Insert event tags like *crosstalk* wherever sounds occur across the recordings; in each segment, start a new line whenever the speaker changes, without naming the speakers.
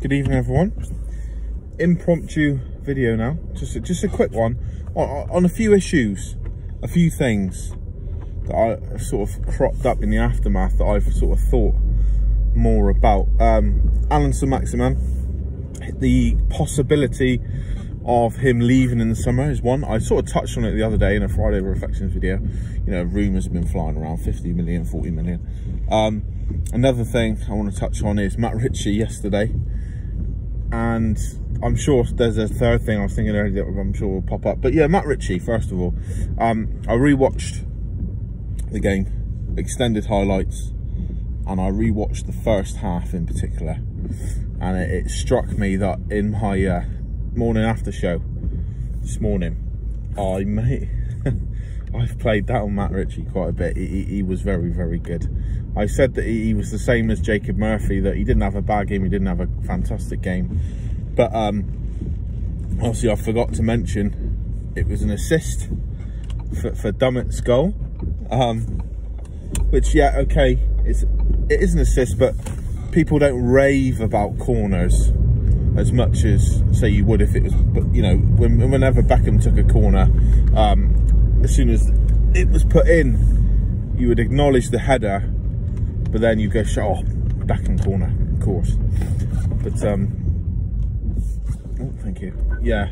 Good evening, everyone. Impromptu video now. Just a, just a quick one on, on a few issues, a few things that I sort of cropped up in the aftermath that I've sort of thought more about. Um, Allan Saint-Maximin, the possibility of him leaving in the summer is one. I sort of touched on it the other day in a Friday Reflections video. You know, rumours have been flying around 50 million, 40 million. Um, another thing I want to touch on is Matt Ritchie yesterday. And I'm sure there's a third thing I was thinking earlier that I'm sure will pop up. But yeah, Matt Ritchie, first of all. Um, I rewatched the game, extended highlights, and I rewatched the first half in particular. And it, it struck me that in my uh, morning after show this morning, I may *laughs* I've played that on Matt Ritchie quite a bit. He, he was very, very good. I said that he, he, was the same as Jacob Murphy, that he didn't have a bad game, he didn't have a fantastic game. But um, obviously I forgot to mention it was an assist for, for Dummett's goal. Um, which, yeah, okay, it's, it is an assist, but people don't rave about corners as much as say you would if it was you know when, whenever Beckham took a corner um, as soon as it was put in you would acknowledge the header but then you go oh Beckham corner of course. But um oh thank you. Yeah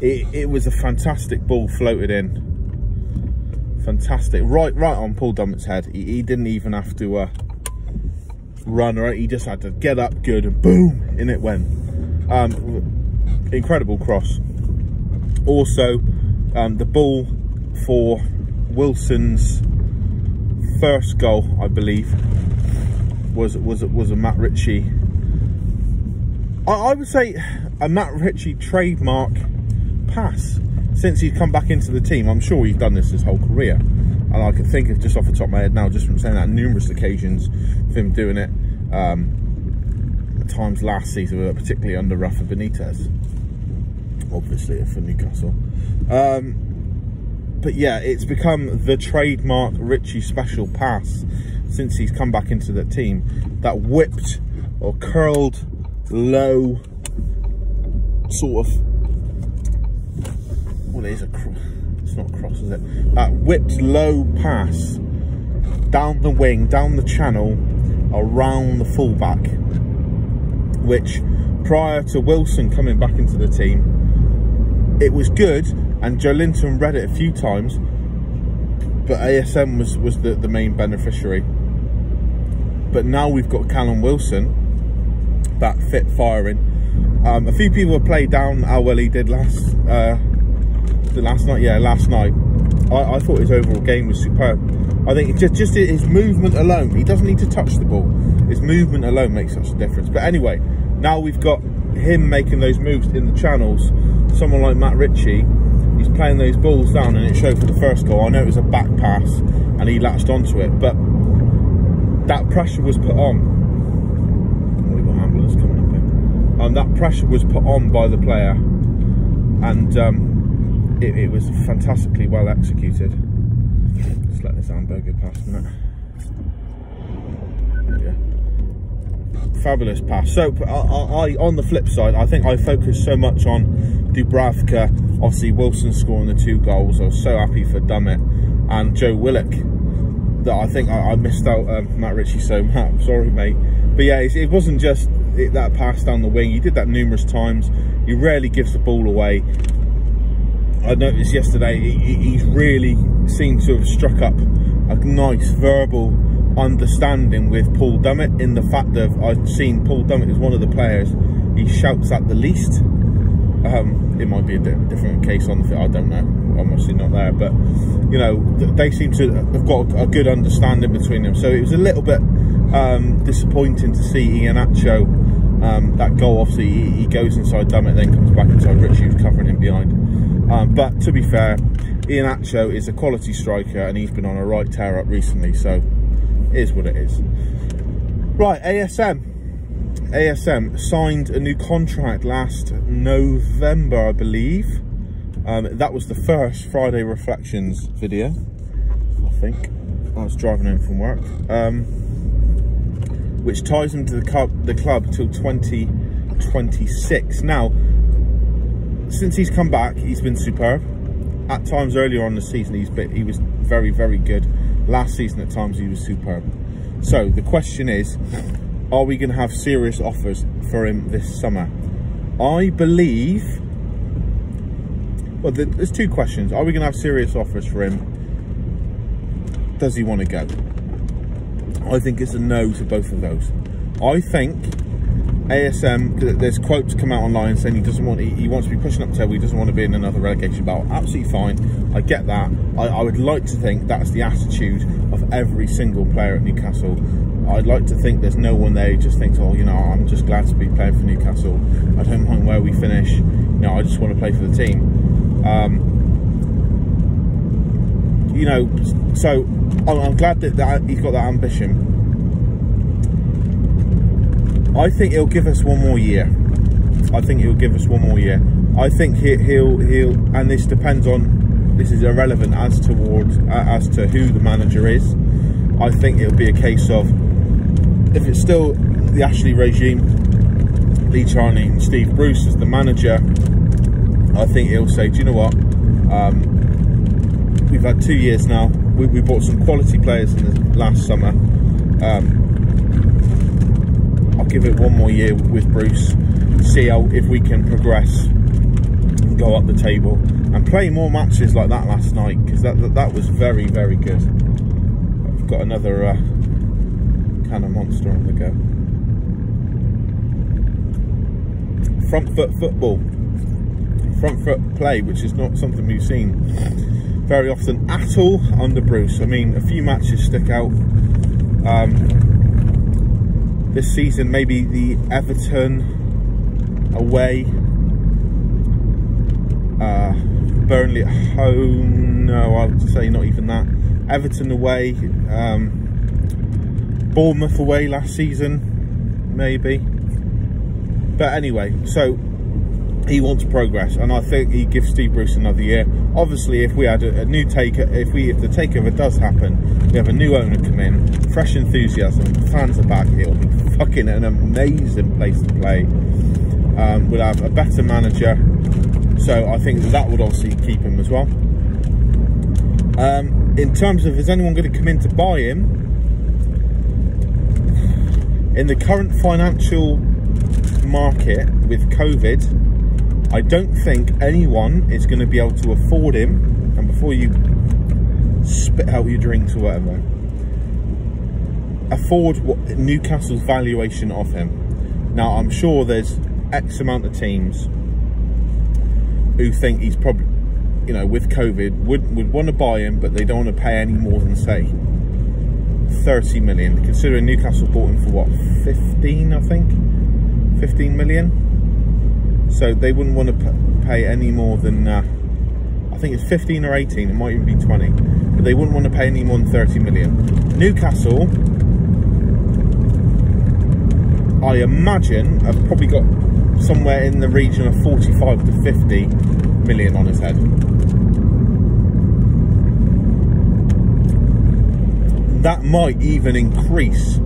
it, it was a fantastic ball floated in. Fantastic. Right right on Paul Dummett's head. He, he didn't even have to uh, run right he just had to get up good and boom in it went. Um, incredible cross. Also, um, the ball for Wilson's first goal, I believe, was was was a Matt Ritchie. I, I would say a Matt Ritchie trademark pass since he's come back into the team. I'm sure he's done this his whole career, and I can think of just off the top of my head now, just from saying that, numerous occasions of him doing it. Um, times last season, particularly under Rafa Benitez, obviously for Newcastle. Um, but yeah, it's become the trademark Ritchie special pass since he's come back into the team. That whipped or curled low sort of what is a cross. it's not a cross is it that whipped low pass down the wing down the channel around the fullback which prior to Wilson coming back into the team, it was good, and Joelinton read it a few times, but ASM was, was the, the main beneficiary. But now we've got Callum Wilson back fit firing. Um, a few people have played down how well he did last uh, the last night. Yeah, last night. I, I, thought his overall game was superb. I think just just his movement alone, he doesn't need to touch the ball. His movement alone makes such a difference. But anyway, now we've got him making those moves in the channels. Someone like Matt Ritchie, he's playing those balls down and it showed for the first goal. I know it was a back pass and he latched onto it, but that pressure was put on. We've got ambulance coming up here. Um, that pressure was put on by the player and um, it, it, was fantastically well executed. Just let this hamburger pass a. fabulous pass. So I, I, on the flip side, I think I focused so much on Dubravka. Obviously, Wilson scoring the two goals. I was so happy for Dummett and Joe Willock that I think I, I missed out um, Matt Ritchie so *laughs* much. Sorry, mate. But yeah, it, it wasn't just it, that pass down the wing. He did that numerous times. He rarely gives the ball away. I noticed yesterday he, he's really seemed to have struck up a nice verbal understanding with Paul Dummett in the fact that I've seen Paul Dummett as one of the players he shouts at the least. Um, it might be a different case on the field, I don't know. I'm obviously not there, but you know they seem to have got a good understanding between them. So it was a little bit um, disappointing to see Iheanacho um, that goal. Obviously, he, he, goes inside Dummett, then comes back inside Ritchie, who's covering him behind. Um, but to be fair, Iheanacho is a quality striker, and he's been on a right tear up recently. So is what it is. Right, ASM. ASM signed a new contract last November, I believe. Um, that was the first Friday Reflections video, I think. I was driving home from work. Um, which ties him to the club, the club till 20 26. Now, since he's come back, he's been superb. At times earlier on the season, he's been, he was very, very good. Last season, at times, he was superb. So the question is, are we going to have serious offers for him this summer? I believe. Well, there's two questions. Are we going to have serious offers for him? Does he want to go? I think it's a no to both of those. I think ASM, there's quotes come out online saying he doesn't want, he, wants to be pushing up table, he doesn't want to be in another relegation battle. Absolutely fine. I get that. I, I, would like to think that's the attitude of every single player at Newcastle. I'd like to think there's no one there who just thinks, oh, you know, I'm just glad to be playing for Newcastle. I don't mind where we finish. You know, I just want to play for the team. Um, you know, so I'm glad that, that he's got that ambition I think he'll give us one more year. I think he'll give us one more year. I think he, will he'll, and this depends on, this is irrelevant as towards, uh, as to who the manager is. I think it'll be a case of, if it's still the Ashley regime, Lee Charnley and Steve Bruce as the manager, I think he'll say, do you know what, um, we've had two years now, we, we bought some quality players in the last summer, um, give it one more year with Bruce, see how if we can progress and go up the table and play more matches like that last night because that, that, that was very very good. I've got another uh, kind of monster on the go. Front foot football, front foot play, which is not something we've seen very often at all under Bruce. I mean, a few matches stick out. Um, this season, maybe the Everton away, uh, Burnley at home. No, I would say not even that. Everton away, um, Bournemouth away last season, maybe. But anyway, so he wants progress, and I think he gives Steve Bruce another year. Obviously, if we had a, a, new taker, if we if the takeover does happen, we have a new owner come in, fresh enthusiasm, fans are back. It'll be fucking an amazing place to play. Um, we'll have a better manager, so I think that would obviously keep him as well. Um, in terms of is anyone going to come in to buy him? In the current financial market with COVID, I don't think anyone is going to be able to afford him. And before you spit out your drinks or whatever, afford what Newcastle's valuation of him. Now, I'm sure there's X amount of teams who think he's probably, you know, with COVID, would, would want to buy him, but they don't want to pay any more than, say, 30 million. Considering Newcastle bought him for what, 15, I think? 15 million? So they wouldn't want to pay any more than, uh, I think it's 15 or 18, it might even be 20. But they wouldn't want to pay any more than 30 million. Newcastle, I imagine, have probably got somewhere in the region of 45 to 50 million on his head. That might even increase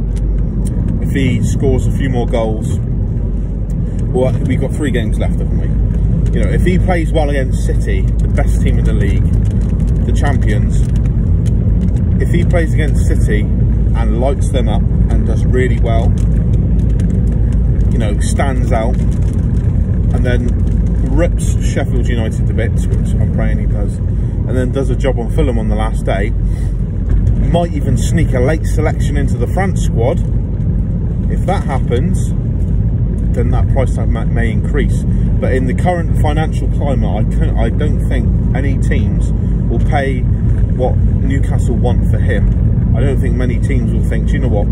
if he scores a few more goals well, we've got three games left, haven't we? You know, if he plays well against City, the best team in the league, the champions, if he plays against City and lights them up and does really well, you know, stands out, and then rips Sheffield United to bits, which I'm praying he does, and then does a job on Fulham on the last day, might even sneak a late selection into the France squad. If that happens, then that price tag may increase. But in the current financial climate, I, I don't think any teams will pay what Newcastle want for him. I don't think many teams will think, do you know what?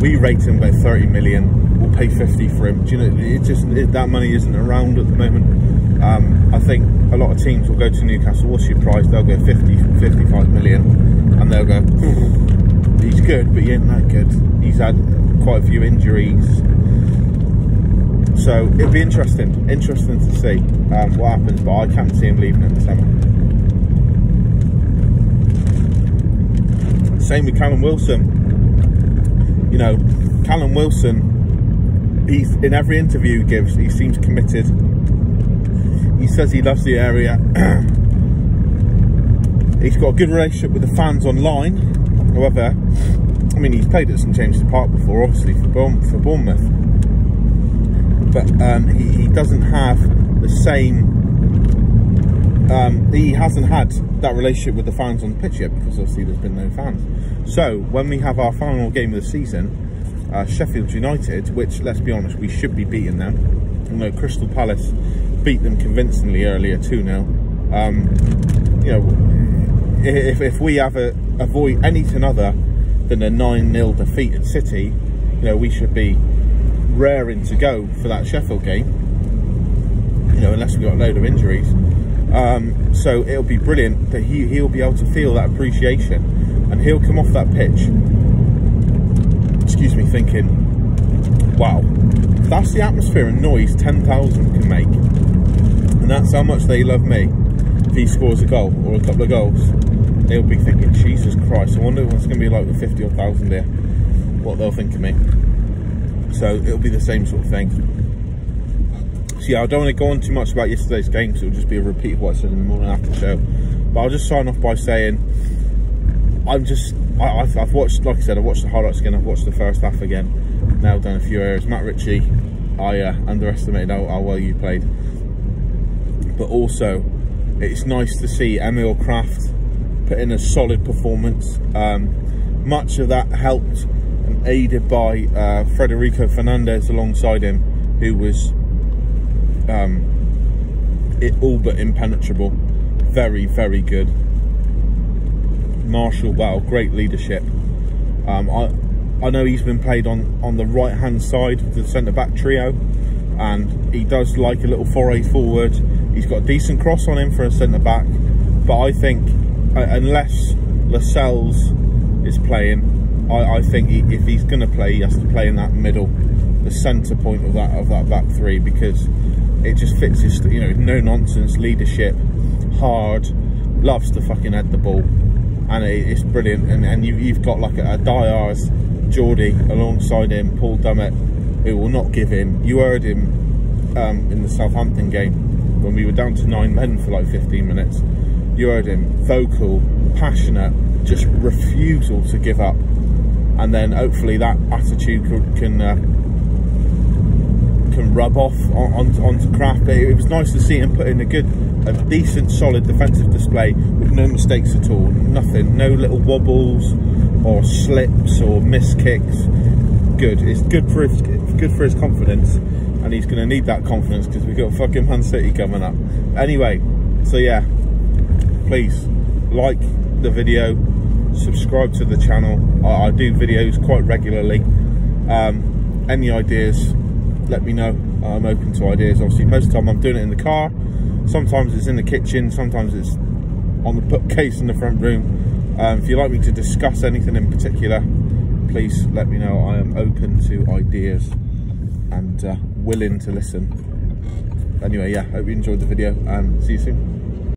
We rate him about 30 million, we'll pay 50 for him. Do you know, it just it, that money isn't around at the moment. Um, I think a lot of teams will go to Newcastle, what's your price? They'll go 50, 55 million, and they'll go, he's good, but he ain't that good. He's had quite a few injuries so it'll be interesting, interesting to see um, what happens, but I can't see him leaving in the summer. Same with Callum Wilson. You know, Callum Wilson he's in every interview he gives, he seems committed. He says he loves the area. *clears throat* he's got a good relationship with the fans online. However, I mean, he's played at St James's Park before, obviously for, for Bournemouth, but um, he, he doesn't have the same um, he hasn't had that relationship with the fans on the pitch yet because obviously there's been no fans. So when we have our final game of the season, uh, Sheffield United, which let's be honest, we should be beating them. You know, Crystal Palace beat them convincingly earlier 2 0. Um, you know, if, if we have a, avoid anything other than a 9 0 defeat at City, you know, we should be raring to go for that Sheffield game. You know, unless we've got a load of injuries. Um, so it'll be brilliant that he, he'll be able to feel that appreciation and he'll come off that pitch, excuse me, thinking, wow, that's the atmosphere and noise 10,000 can make. And that's how much they love me. If he scores a goal or a couple of goals, they'll be thinking, Jesus Christ, I wonder what's going to be like with 50 or 1,000 there, what they'll think of me. So it'll be the same sort of thing. So yeah, I don't want to go on too much about yesterday's game because it'll just be a repeat of what I said in the morning after show. But I'll just sign off by saying I'm just I, have I've watched like I said I've watched the highlights again. I've watched the first half again. Now done a few areas. Matt Ritchie, I uh, underestimated how, how well you played, but also it's nice to see Emil Krafth put in a solid performance. Um, much of that helped and aided by uh, Federico Fernandez alongside him, who was um, it all but impenetrable. Very, very good. Marshall, well, great leadership. Um, I I know he's been played on on the right hand side of the centre back trio, and he does like a little foray forward. He's got a decent cross on him for a centre back, but I think uh, unless Lascelles is playing, I, I think he, if he's going to play, he has to play in that middle, the centre point of that of that back three because it just fits his, you know, no nonsense leadership, hard, loves to fucking head the ball, and it, it's brilliant. And, and you, have got like a, a Diaz Geordie alongside him, Paul Dummett, who will not give in. You heard him um, in the Southampton game when we were down to nine men for like 15 minutes. You heard him vocal, passionate, just refusal to give up. And then hopefully that attitude can, can uh, can rub off on, on, onto Krafth. But it was nice to see him put in a good, a decent, solid defensive display with no mistakes at all. Nothing, no little wobbles or slips or miss kicks. Good. It's good for his good for his confidence, and he's going to need that confidence because we've got fucking Man City coming up. Anyway, so yeah, please like the video, subscribe to the channel. I, I do videos quite regularly. Um, any ideas let me know. I'm open to ideas. Obviously, most of the time I'm doing it in the car. Sometimes it's in the kitchen. Sometimes it's on the bookcase in the front room. Um, if you'd like me to discuss anything in particular, please let me know. I am open to ideas and uh, willing to listen. Anyway, yeah, hope you enjoyed the video and see you soon.